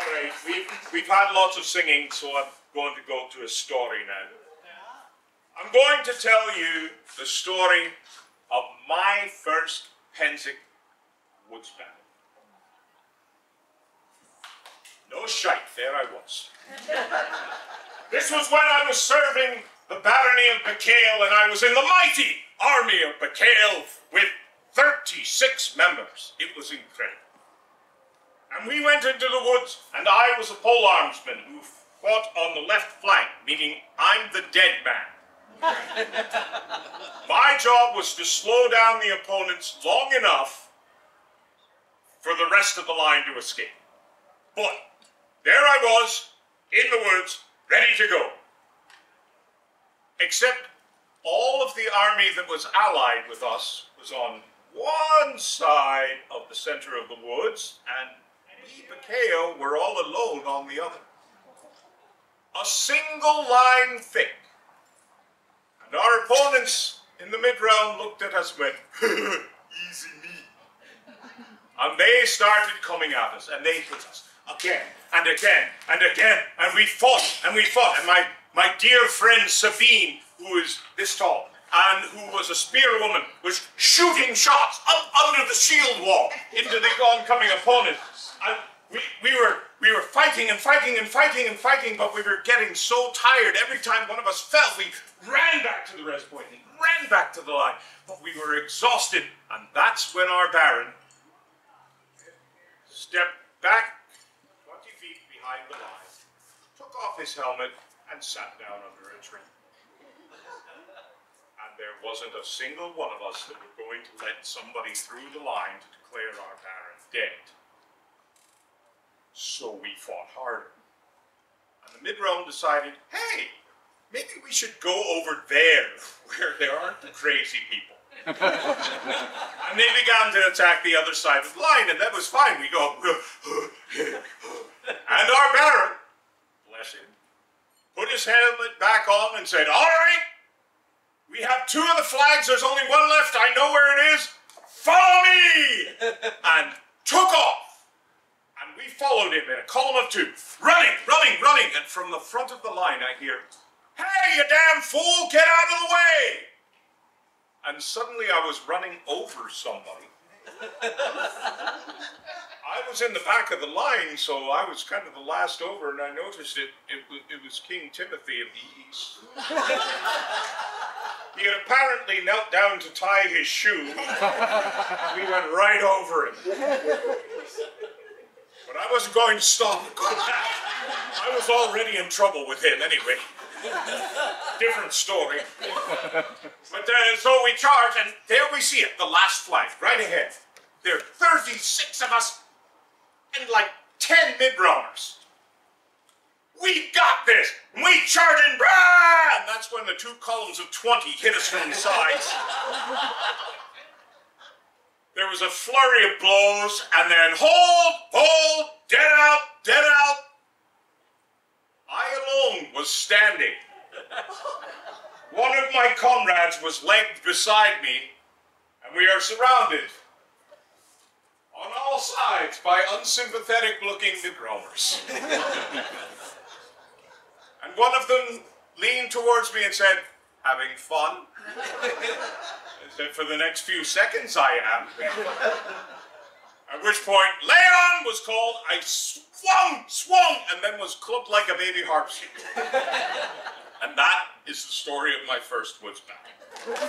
All right, we've, we've had lots of singing, so I'm going to go to a story now. I'm going to tell you the story of my first Pennsic Woods battle. No shite, there I was. this was when I was serving the barony of Bhakail, and I was in the mighty army of Bhakail with 36 members. It was incredible. And we went into the woods, and I was a pole armsman who fought on the left flank, meaning I'm the dead man. My job was to slow down the opponents long enough for the rest of the line to escape. But there I was, in the woods, ready to go. Except all of the army that was allied with us was on one side of the center of the woods, and we, Bhakail, were all alone on the other. A single line thick. And our opponents in the Midrealm looked at us and went, easy me. And they started coming at us, and they hit us again and again and again, and we fought and we fought. And my, my dear friend Sabine, who is this tall, and who was a spearwoman, was shooting shots up under the shield wall into the oncoming opponent. And we, we, were, we were fighting and fighting and fighting and fighting, but we were getting so tired. Every time one of us fell, we ran back to the res point and ran back to the line. But we were exhausted, and that's when our Baron stepped back 20 feet behind the line, took off his helmet, and sat down under a tree there wasn't a single one of us that were going to let somebody through the line to declare our Baron dead. So we fought harder. And the Midrealm decided, hey, maybe we should go over there where there aren't the crazy people. and they began to attack the other side of the line, and that was fine. We go, and our Baron, bless him, put his helmet back on and said, all right, two of the flags. There's only one left. I know where it is. Follow me! and took off. And we followed him in a column of two. Running, running, running. And from the front of the line, I hear, Hey, you damn fool, get out of the way! And suddenly I was running over somebody. I was in the back of the line, so I was kind of the last over, and I noticed it, it, it was King Timothy of the East. he had apparently knelt down to tie his shoe. we went right over him. But I wasn't going to stop. I was already in trouble with him anyway. Different story. But uh, so we charge, and there we see it, the last flag, right ahead. There are 36 of us and like 10 Midrealmers. We got this! We charge in, and that's when the two columns of 20 hit us from the sides. there was a flurry of blows, and then hold, hold, dead out, dead out. I alone was standing. One of my comrades was legged beside me, and we are surrounded on all sides by unsympathetic looking Midrealmers. and one of them leaned towards me and said, having fun? I said, for the next few seconds I am. At which point, lay on was called, I swung, swung, and then was clubbed like a baby harpsichord. and that is the story of my first woods battle.